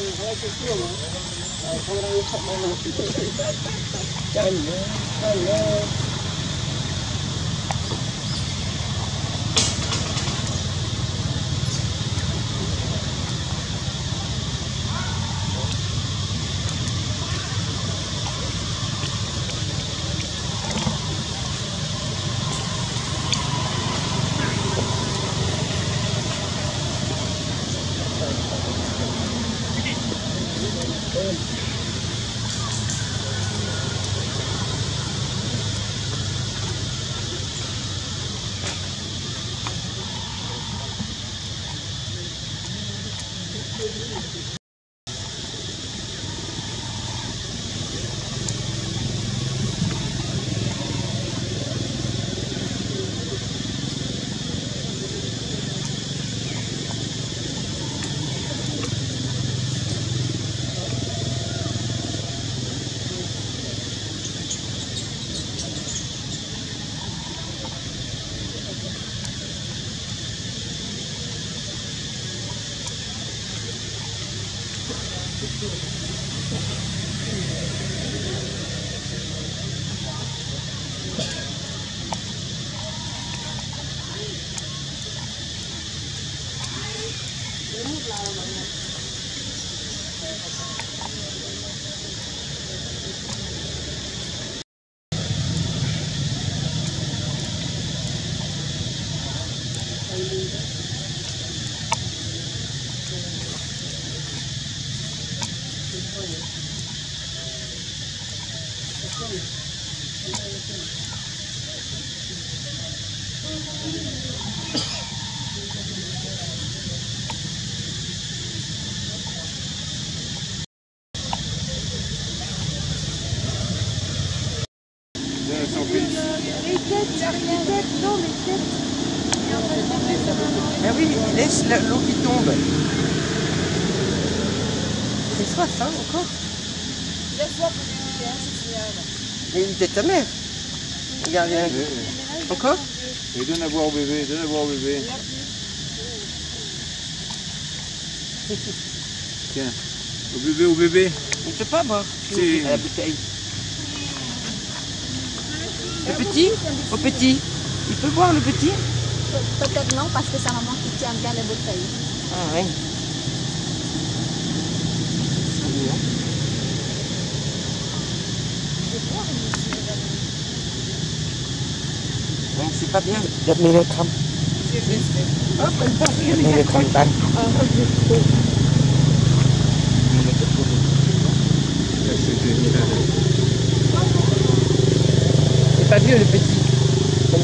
哎要去做梦我要去你了想你了 Architecte, non mais oui, laisse la- l'eau qui tombe. C'est soif, hein, encore Laisse-moi. Mais il était ta mère. Regarde. Encore Et donne à boire au bébé, donne à boire au bébé. Tiens, au bébé, au bébé. Il ne peut pas boire. À la bouteille. Le petit Au petit Il peut boire le petit Peut-être non, parce que sa maman qui tient bien les bouteilles. Ah oui. C'est c'est pas bien. Le le pas. C'est. C'est pas vieux le petit.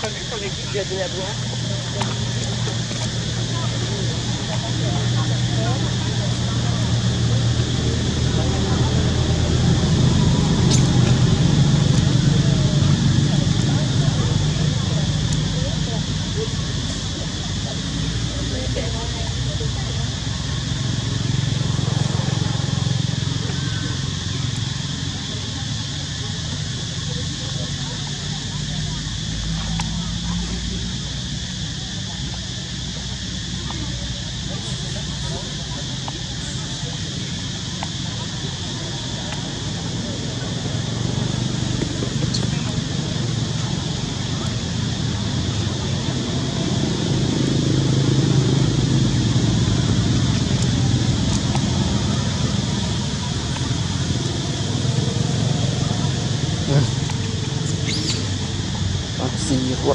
Quand l'équipe lui a donné à boire Увези.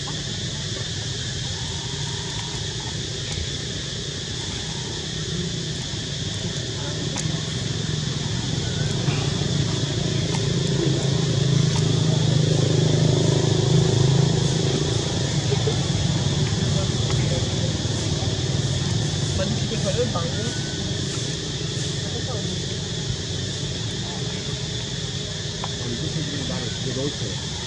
어, 이렇게 넣을 거예요.